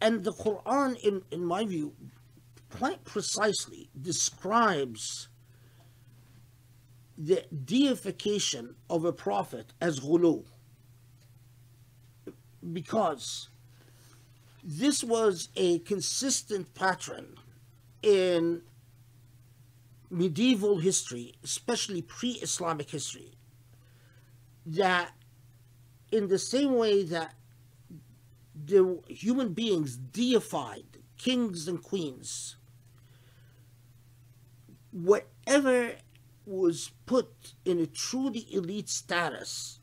and the Quran, in, in my view, quite precisely describes the deification of a prophet as ghulu. Because this was a consistent pattern in medieval history, especially pre Islamic history, that in the same way that the human beings deified kings and queens, whatever was put in a truly elite status,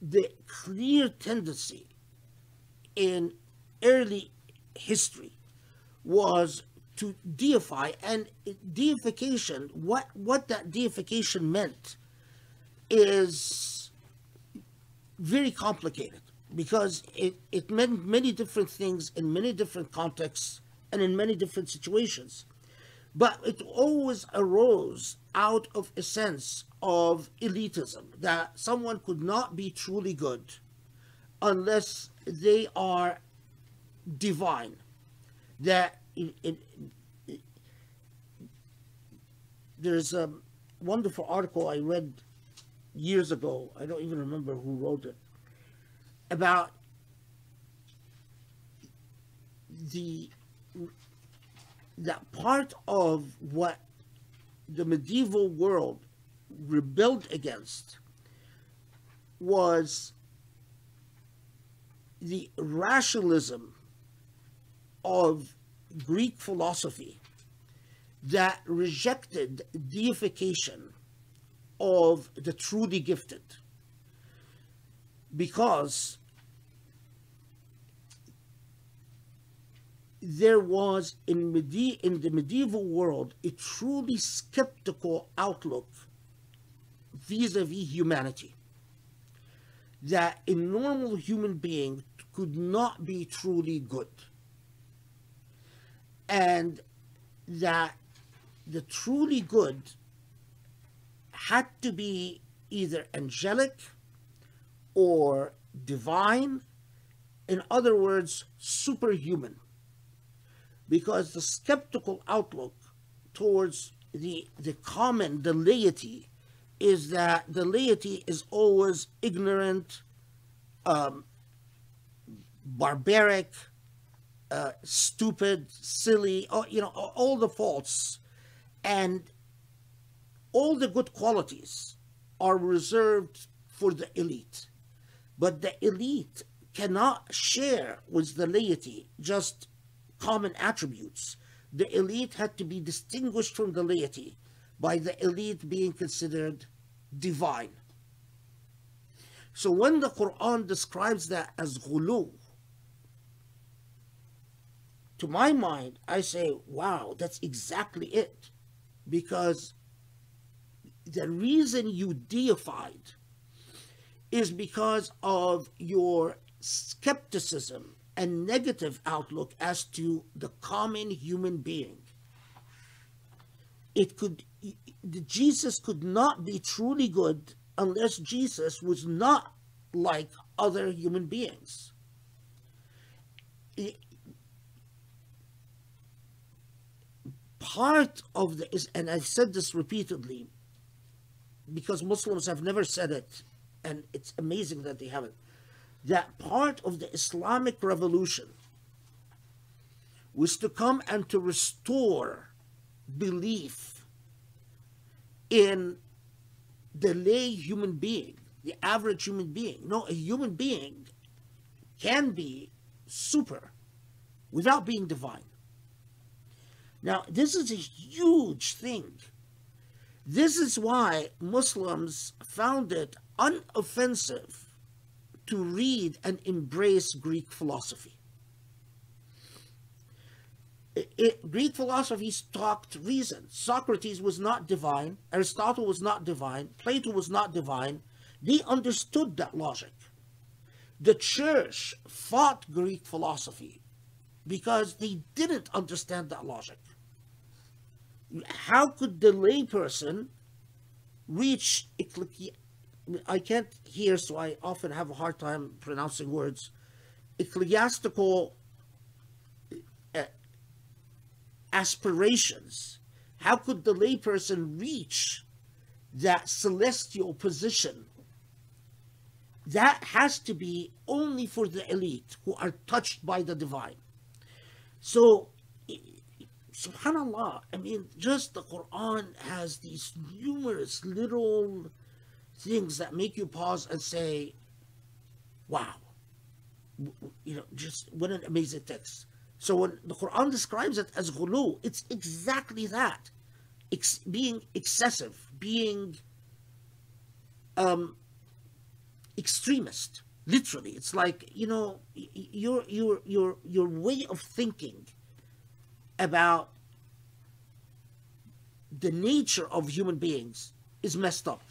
the clear tendency in early history was to deify and deification what what that deification meant is very complicated because it, it meant many different things in many different contexts and in many different situations. But it always arose out of a sense of elitism that someone could not be truly good unless they are divine. That there's a wonderful article I read years ago. I don't even remember who wrote it about the that part of what the medieval world rebelled against was the rationalism of Greek philosophy that rejected deification of the truly gifted. Because there was in, medi- in the medieval world a truly skeptical outlook vis-a-vis humanity. That a normal human being could not be truly good. And that the truly good had to be either angelic or divine, in other words, superhuman. Because the skeptical outlook towards the, the common, the laity, is that the laity is always ignorant, um, barbaric, uh, stupid, silly, or, you know, all the faults. And all the good qualities are reserved for the elite. But the elite cannot share with the laity just common attributes. The elite had to be distinguished from the laity by the elite being considered divine. So when the Quran describes that as ghulu, to my mind, I say, wow, that's exactly it. Because the reason you deified is because of your skepticism and negative outlook as to the common human being. It could Jesus could not be truly good unless Jesus was not like other human beings. Part of the and I've said this repeatedly because Muslims have never said it, and it's amazing that they haven't. That part of the Islamic revolution was to come and to restore belief in the lay human being, the average human being. No, a human being can be super without being divine. Now, this is a huge thing. This is why Muslims found it unoffensive to read and embrace Greek philosophy. It, Greek philosophy talked reason. Socrates was not divine, Aristotle was not divine, Plato was not divine. They understood that logic. The church fought Greek philosophy because they didn't understand that logic. How could the layperson reach I can't hear, so I often have a hard time pronouncing words. Ecclesiastical eh, aspirations. How could the layperson reach that celestial position? That has to be only for the elite who are touched by the divine. So, subhanallah, I mean, just the Quran has these numerous little things that make you pause and say, wow, you know, just what an amazing text. So when the Quran describes it as ghulu, it's exactly that. Ex- being excessive, being um, extremist. Literally, it's like you know your your your your way of thinking about the nature of human beings is messed up.